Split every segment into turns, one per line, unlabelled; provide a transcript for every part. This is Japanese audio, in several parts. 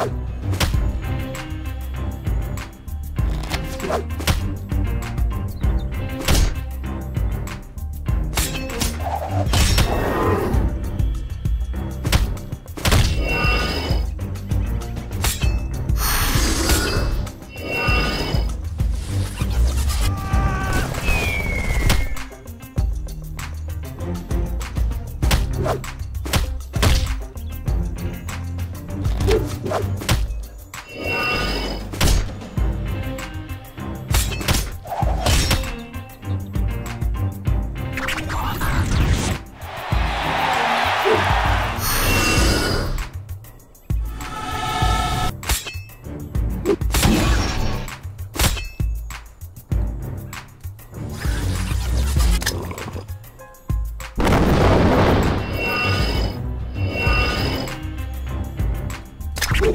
Thank you you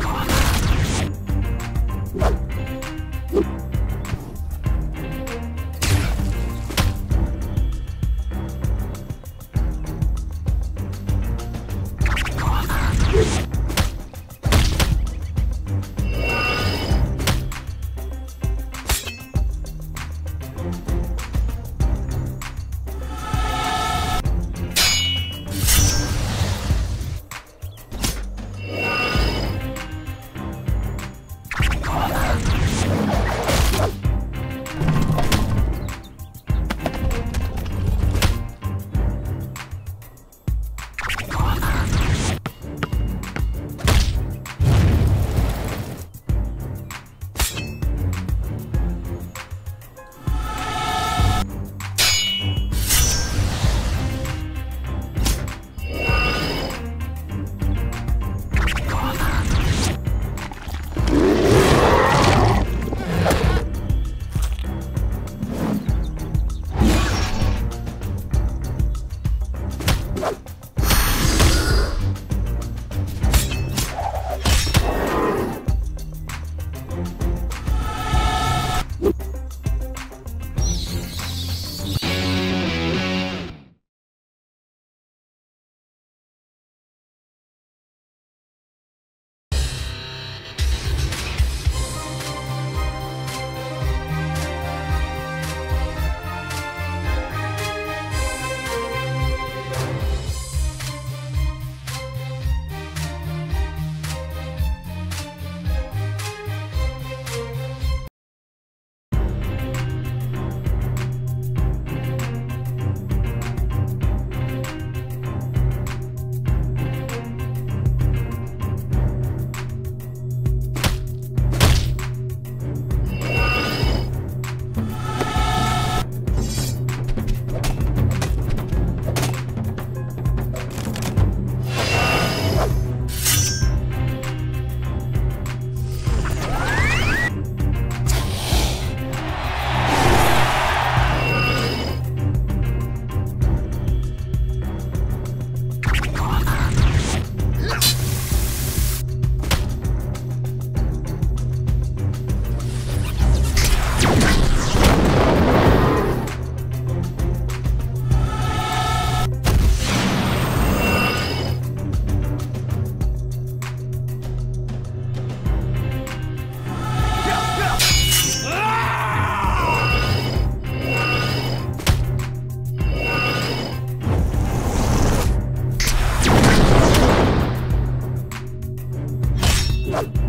you